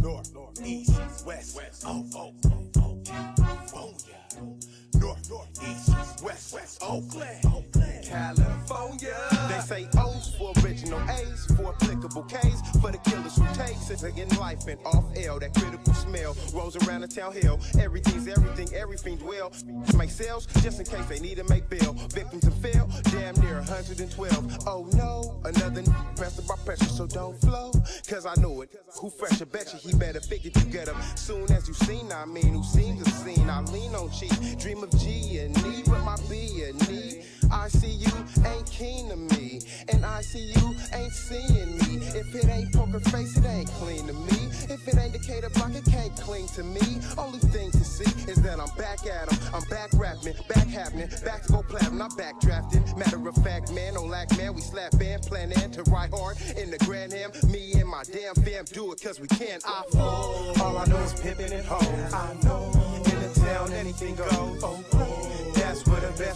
north, north, east, west, west, oh, oh, oh, oh, California. North, north, east, west, west, Oakland, Oakland, California. They say for applicable K's, for the killers who takes it in life and off L. That critical smell rolls around the town hill. Everything's everything, everything's well. Make sales just in case they need to make bail. Victims of fail, damn near 112. Oh no, another pressed by pressure, so don't flow. Cause I know it. Who fresh? I bet you he better figure you get up soon as you seen. I mean, who seen the scene? I lean on cheap, dream of G and E, but my B and E. I see you ain't keen to me, and I see you ain't seeing me. If it ain't poker face, it ain't clean to me. If it ain't Decatur block, it can't cling to me. Only thing to see is that I'm back at 'em. I'm back rapping, back happening, back to go platinum. I'm back drafting. Matter of fact, man, don't lack man. We slap and to ride hard in the Grand Am. Me and my damn fam do it cause we can. I fall. All I know is pimping and hoes. I know in the town anything goes. Oh, That's where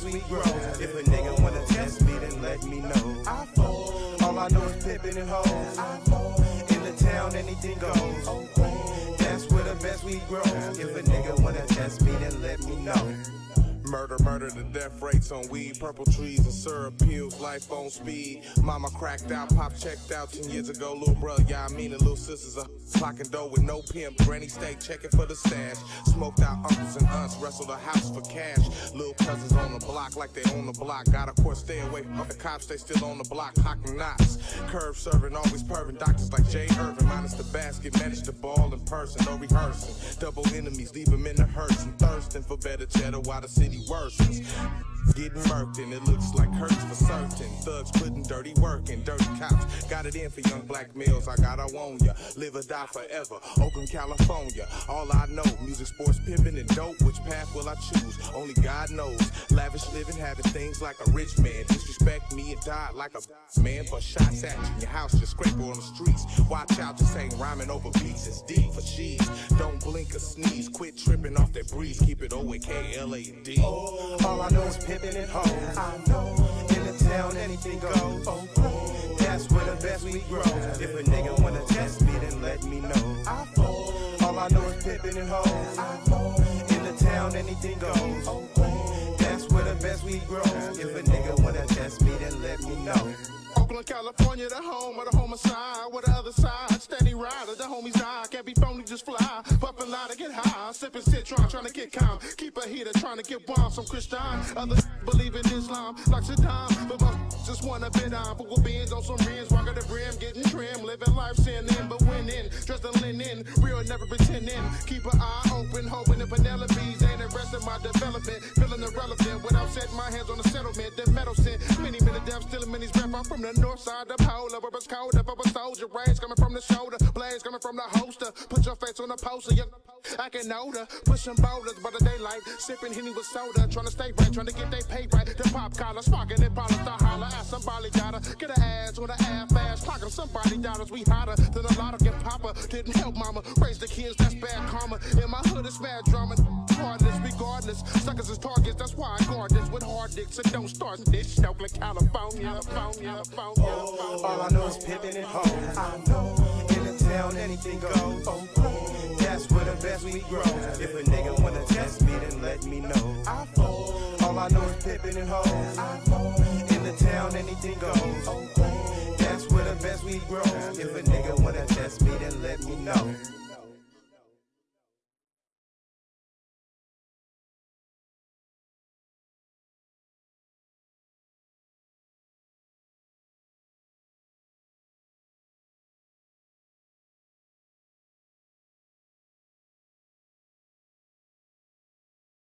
If a nigga wanna test me, then let me know. I fall. All I know is pimping and hoes. I fall. In the town, anything goes. That's where the best we grow. If a nigga wanna test me, then let me know. Murder, murder, the death rates on weed, purple trees and syrup pills, life on speed. Mama cracked out, pop checked out 10 years ago. Little brother, yeah, I mean, and little sisters are clocking dough with no pimp. Granny stay checking for the stash. Smoked out uncles and aunts, wrestled a house for cash. Little cousins on the block like they own the block. Gotta, course, stay away from the cops, they still on the block, hocking knots. Curve serving, always perving. Doctors like Jay Erving, minus the basket, managed the ball in person, no rehearsing. Double enemies, leave them in the hurts and thirsting for better cheddar while the city worsens. Getting murked and it looks like hurts for certain. Thugs putting dirty work in dirty cops. Got it in for young black males. I got I want ya. Live or die forever. Oakland, California. All I know, music, sports, pimping, and dope. Which path will I choose? Only God knows. Lavish living, having things like a rich man. Disrespect me and die like a man. For shots at you in your house, just scrape on the streets. Watch out, this ain't rhyming over beats. It's deep for cheese. Don't blink or sneeze. Quit tripping off that breeze. Keep it O A K L A D. All I know is pimping and hoes. I know the town anything goes. That's where the best we grow. If a nigga wanna test me, then let me know. I fall. All I know is pimping and hoes. I know in the town anything goes. That's where the best we grow. If a nigga wanna test me, then let me know. Oakland, California, the home of the homicide. Where the other side, A heater, trying to get warm. Some Christian, others believe in Islam, like Saddam. But most just wanna bid on. Full beans on some rims, rock the brim, getting trim. Living life sinning, but winning. Dressed in linen, real, never pretending. Keep an eye open, hoping the Penelope's ain't arresting my development. Feeling irrelevant without setting my hands on the settlement. The metal sent many, many deaths, still many rap. I'm from the north side of polar, where it's cold. I'm a soldier, rays coming from the shoulder, blades coming from the holster. Put your face on the poster, young. I can the pushing boulders by the daylight, sipping henny with soda, trying to stay right, trying to get they pay right. The pop collar, sparking and probably start holler at somebody gotta get an ass with an ass clocking somebody. We hotter than a lot of get. Didn't help mama raise the kids, that's bad karma. In my hood, it's mad drama. Regardless. Suckers is targets, that's why I guard this with hard dicks and don't start this. Oakland, California, California, California. All I know is pimping and hoes. I know in the town anything goes. That's where the best we grow. If a nigga wanna test me, then let me know. I fall. All I know is pimping and hoes. I in the town anything goes. That's best we grow. If a nigga wanna test me, then let me know.